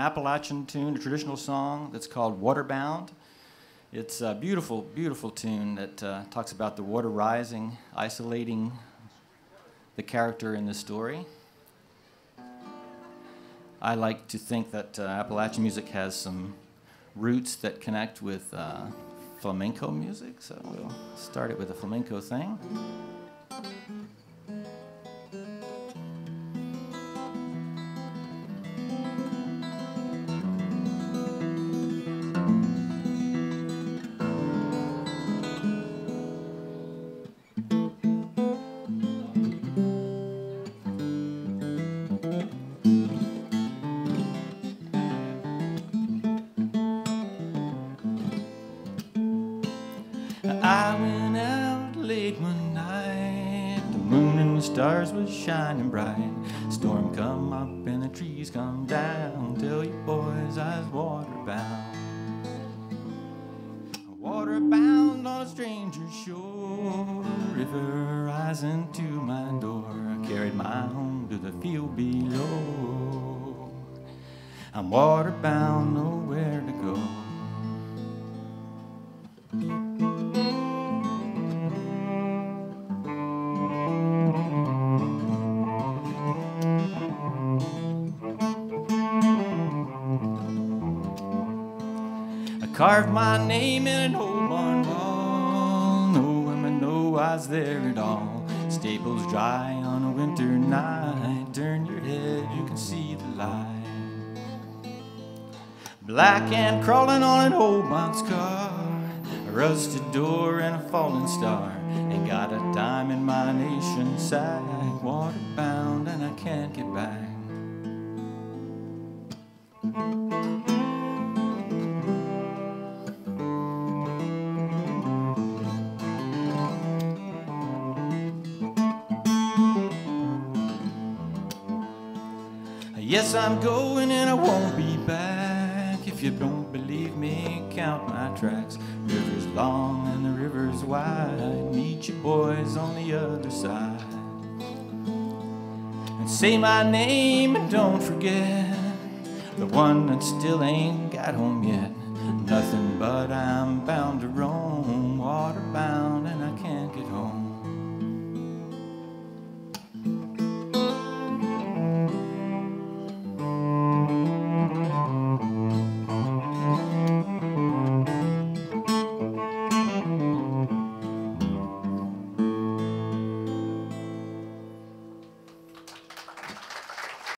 Appalachian tune, a traditional song that's called Waterbound. It's a beautiful, beautiful tune that uh, talks about the water rising, isolating the character in the story. I like to think that uh, Appalachian music has some roots that connect with uh, flamenco music, so we'll start it with a flamenco thing. I went out late one night. The moon and the stars was shining bright. Storm come up and the trees come down. Tell you boys I was waterbound. Waterbound on a stranger's shore. River rising to my door. Carried my home to the field below. I'm waterbound, nowhere to go. Carved my name in an old barn wall. No women I was there at all. Staples dry on a winter night. Turn your head, you can see the light. Black ant crawling on an old box car. A rusted door and a falling star. Ain't got a dime in my nation's sack. Waterbound and I can't get back. Yes, I'm going and I won't be back. If you don't believe me, count my tracks. River's long and the river's wide. Meet you boys on the other side. And say my name and don't forget the one that still ain't got home yet. Nothing but I'm bound to roam, waterbound,